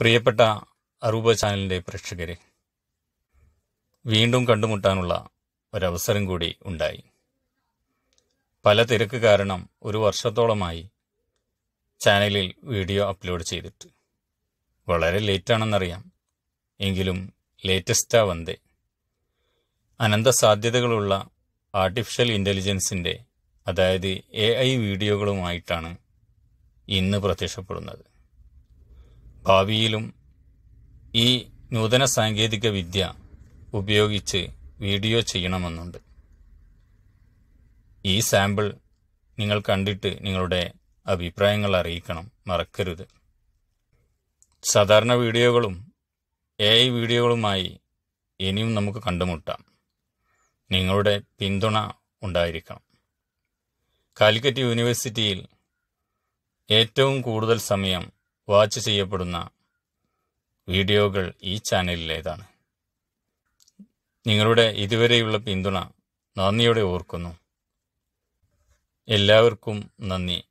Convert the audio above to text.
പ്രിയപ്പെട്ട അറൂബ ചാനലിന്റെ പ്രേക്ഷകരെ വീണ്ടും കണ്ടുമുട്ടാനുള്ള ഒരവസരം കൂടി ഉണ്ടായി. പല തിരക്ക് കാരണം ഒരു വർഷത്തോളമായി ചാനലിൽ വീഡിയോ അപ്ലോഡ് ചെയ്തിട്ട്. വളരെ ലേറ്റാണെന്നറിയാം. എങ്കിലും ലേറ്റസ്റ്റാ വന്ദേ അനന്ത സാധ്യതകളുള്ള ആർട്ടിഫിഷ്യൽ ഇന്റലിജൻസിന്റെ അതായത് എ ഐ വീഡിയോകളുമായിട്ടാണ് ഇന്ന് പ്രത്യക്ഷപ്പെടുന്നത്. ഭാവിയിലും ഈ നൂതന സാങ്കേതിക വിദ്യ ഉപയോഗിച്ച് വീഡിയോ ചെയ്യണമെന്നുണ്ട്. ഈ സാമ്പിൾ നിങ്ങൾ കണ്ടിട്ട് നിങ്ങളുടെ അഭിപ്രായങ്ങൾ അറിയിക്കണം. മറക്കരുത്. സാധാരണ വീഡിയോകളും എ ഐ വീഡിയോകളുമായി ഇനിയും നമുക്ക് കണ്ടുമുട്ടാം. നിങ്ങളുടെ പിന്തുണ ഉണ്ടായിരിക്കണം. കാലിക്കറ്റ് യൂണിവേഴ്സിറ്റിയിൽ ഏറ്റവും കൂടുതൽ സമയം വാച്ച് ചെയ്യപ്പെടുന്ന വീഡിയോകൾ ഈ ചാനലിലേതാണ്. നിങ്ങളുടെ ഇതുവരെയുള്ള പിന്തുണ നന്ദിയോടെ ഓർക്കുന്നു. എല്ലാവർക്കും നന്ദി.